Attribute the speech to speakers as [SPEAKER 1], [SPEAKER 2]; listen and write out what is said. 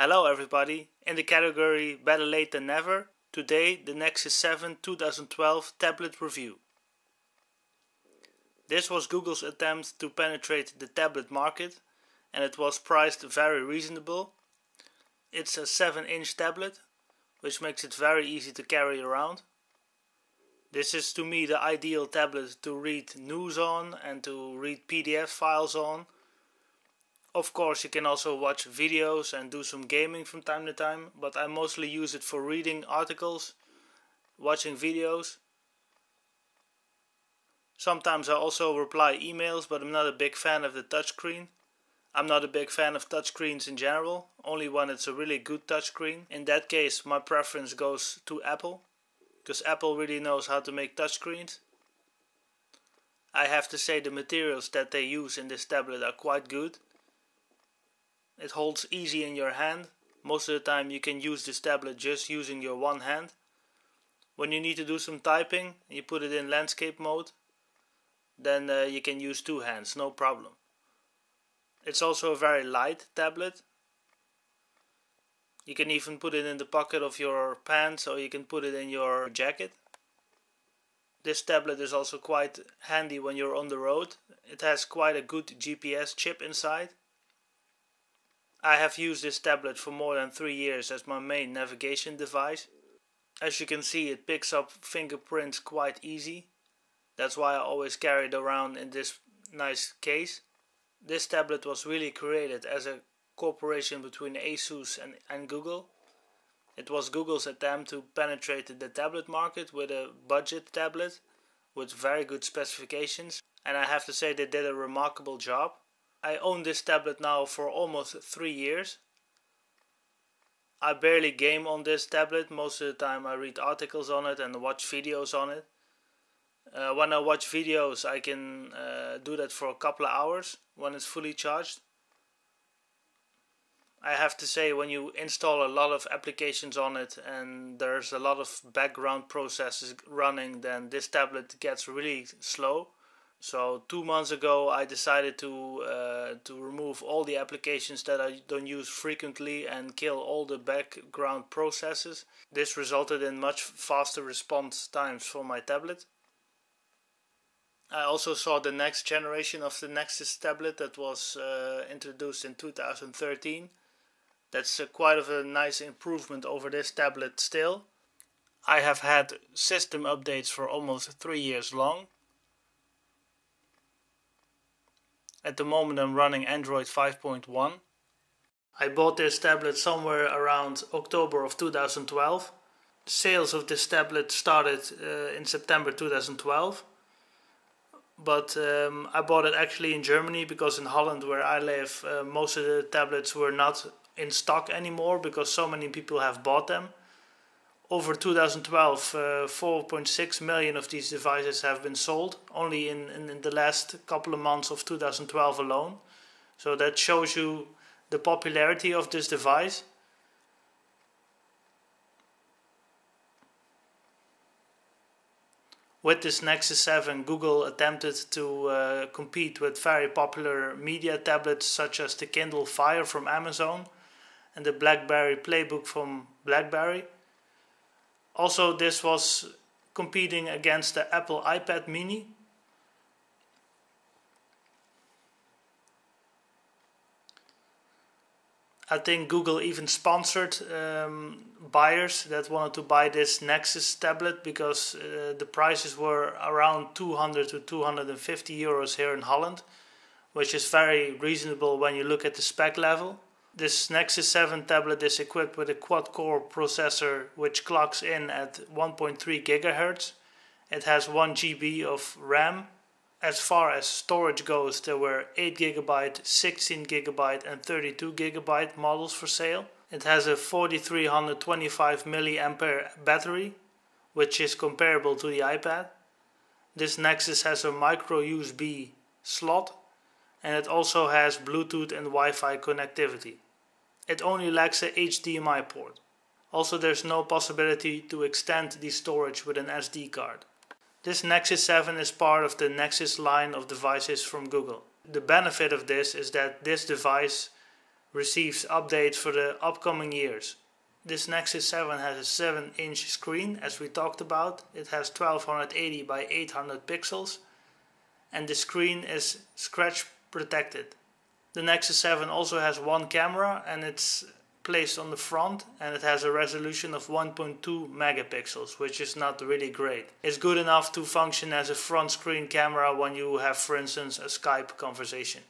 [SPEAKER 1] Hello everybody, in the category Better Late Than Never, today the Nexus 7 2012 tablet review. This was Google's attempt to penetrate the tablet market and it was priced very reasonable. It's a 7 inch tablet, which makes it very easy to carry around. This is to me the ideal tablet to read news on and to read PDF files on of course, you can also watch videos and do some gaming from time to time, but I mostly use it for reading articles, watching videos. Sometimes I also reply emails, but I'm not a big fan of the touchscreen. I'm not a big fan of touchscreens in general, only when it's a really good touchscreen. In that case, my preference goes to Apple, because Apple really knows how to make touchscreens. I have to say the materials that they use in this tablet are quite good. It holds easy in your hand. Most of the time you can use this tablet just using your one hand. When you need to do some typing, you put it in landscape mode, then uh, you can use two hands, no problem. It's also a very light tablet. You can even put it in the pocket of your pants or you can put it in your jacket. This tablet is also quite handy when you're on the road. It has quite a good GPS chip inside. I have used this tablet for more than three years as my main navigation device. As you can see it picks up fingerprints quite easy. That's why I always carry it around in this nice case. This tablet was really created as a cooperation between ASUS and, and Google. It was Google's attempt to penetrate the tablet market with a budget tablet with very good specifications and I have to say they did a remarkable job. I own this tablet now for almost three years. I barely game on this tablet. Most of the time I read articles on it and watch videos on it. Uh, when I watch videos I can uh, do that for a couple of hours when it's fully charged. I have to say when you install a lot of applications on it and there's a lot of background processes running then this tablet gets really slow so two months ago, I decided to uh, to remove all the applications that I don't use frequently and kill all the background processes. This resulted in much faster response times for my tablet. I also saw the next generation of the Nexus tablet that was uh, introduced in 2013. That's uh, quite of a nice improvement over this tablet still. I have had system updates for almost three years long At the moment I'm running Android 5.1. I bought this tablet somewhere around October of 2012. Sales of this tablet started uh, in September 2012. But um, I bought it actually in Germany because in Holland, where I live, uh, most of the tablets were not in stock anymore because so many people have bought them over 2012, uh, 4.6 million of these devices have been sold only in, in, in, the last couple of months of 2012 alone. So that shows you the popularity of this device. With this Nexus 7, Google attempted to uh, compete with very popular media tablets such as the Kindle Fire from Amazon and the BlackBerry Playbook from BlackBerry also, this was competing against the Apple iPad mini. I think Google even sponsored um, buyers that wanted to buy this Nexus tablet because uh, the prices were around 200 to 250 euros here in Holland, which is very reasonable when you look at the spec level. This Nexus 7 tablet is equipped with a quad-core processor which clocks in at 1.3 GHz. It has 1 GB of RAM. As far as storage goes, there were 8 GB, 16 GB and 32 GB models for sale. It has a 4325 mAh battery, which is comparable to the iPad. This Nexus has a micro USB slot and it also has Bluetooth and Wi-Fi connectivity it only lacks a HDMI port. Also there's no possibility to extend the storage with an SD card. This Nexus 7 is part of the Nexus line of devices from Google. The benefit of this is that this device receives updates for the upcoming years. This Nexus 7 has a 7 inch screen as we talked about. It has 1280 by 800 pixels and the screen is scratch protected. The Nexus 7 also has one camera and it's placed on the front and it has a resolution of 1.2 megapixels which is not really great. It's good enough to function as a front screen camera when you have for instance a Skype conversation.